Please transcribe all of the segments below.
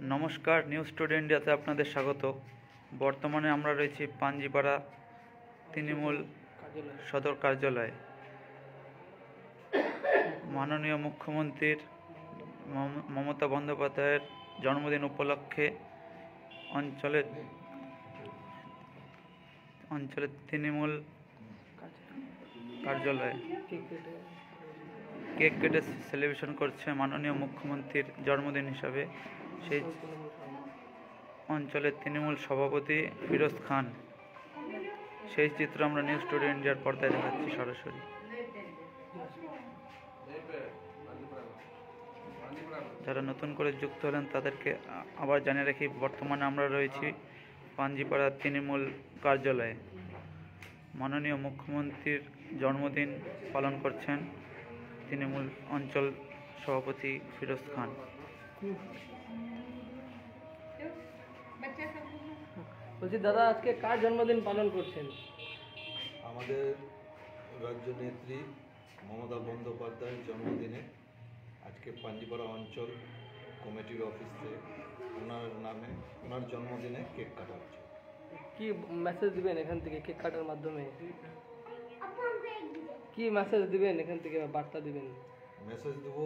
নমস্কার new today ইন্ডিয়াতে আপনাদের স্বাগত। বর্তমানে আমরা রয়েছি পাঞ্জিপাড়া তৃণমূল সদর কার্যালয়ে। মাননীয় মুখ্যমন্ত্রীর মম- মমতা বন্দ্যোপাধ্যায়ের জন্মদিন উপলক্ষে অঞ্চলের অঞ্চলের তৃণমূল কার্যালয়ে কেক কেটে সেলিব্রেশন করছে মাননীয় মুখ্যমন্ত্রীর জন্মদিন হিসাবে। সেই অঞ্চলের তৃণমূল সভাপতি ফিরোজ খান। সেই চিত্র আমরা নিউজ টুডে ইন্ডিয়ার পর্দায় দেখাচ্ছি সরাসরি। যারা নতুন করে যুক্ত হলেন, তাদেরকে আবার জানিয়ে রাখি, বর্তমানে আমরা রয়েছি পাঞ্জিপাড়ার তৃণমূল কার্যালয়ে। মাননীয় মুখ্যমন্ত্রীর জন্মদিন পালন করছেন তৃণমূল অঞ্চল সভাপতি ফিরোজ খান। বলছি দাদা আজকে কার জন্মদিন পালন করছেন? আমাদের রাজ্য নেত্রী মমতা বন্দ্যোপাধ্যায়ের জন্মদিনে আজকে পাঞ্জিপাড়া অঞ্চল কমিটির অফিসে ওনার নামে ওনার জন্মদিনে কেক কাটা হচ্ছে। কি মেসেজ দিবেন এখান থেকে কেক কাটার মাধ্যমে? কি মেসেজ দিবেন এখান থেকে বা বার্তা দিবেন? মেসেজ দেবো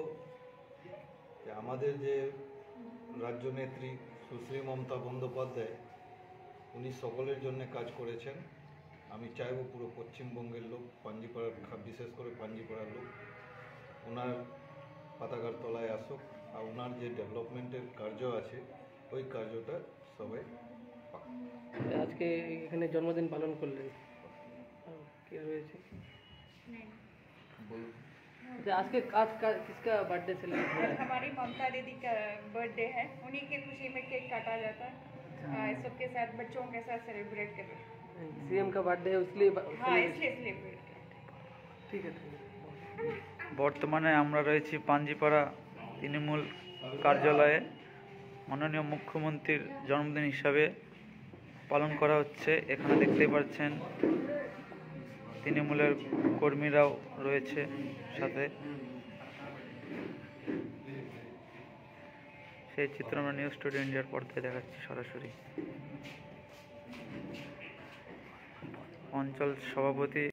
যে আমাদের যে রাজ্য নেত্রী সুশ্রী মমতা বন্দ্যোপাধ্যায় উনি সকলের জন্য কাজ করেছেন। আমি চাইব পুরো পশ্চিমবঙ্গের লোক পাঞ্জিপাড়ার বিশেষ করে পাঞ্জিপাড়ার লোক ওনার পাতাকার তলায় আসুক আর ওনার যে ডেভেলপমেন্টের কার্য আছে ওই কার্যটা সবাই আজকে এখানে জন্মদিন পালন করলেন। কি রয়েছে? বলুন। आज के आज का किसका बर्थडे सेलिब्रेट हो रहा आज है हमारी ममता दीदी का बर्थडे है उन्हीं की खुशी में केक काटा जाता है आ, सबके साथ बच्चों के साथ सेलिब्रेट कर रहे हैं सीएम का बर्थडे है इसलिए ब- हाँ celebration- इसलिए सेलिब्रेट कर रहे हैं ठीक है ठीक है বর্তমানে আমরা রয়েছি পাঞ্জিপাড়া তৃণমূল কার্যালয়ে মাননীয় মুখ্যমন্ত্রীর জন্মদিন হিসাবে পালন করা হচ্ছে এখানে দেখতেই পাচ্ছেন তৃণমূলের কর্মীরাও রয়েছে সাথে। সেই চিত্র আমরা নিউজ স্টুডিও ইন্ডিয়ার পর্দায় দেখাচ্ছি সরাসরি। অঞ্চল সভাপতি